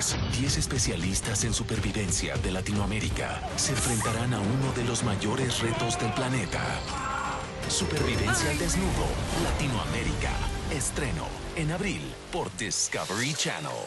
10 especialistas en supervivencia de Latinoamérica se enfrentarán a uno de los mayores retos del planeta. Supervivencia al desnudo, Latinoamérica. Estreno en abril por Discovery Channel.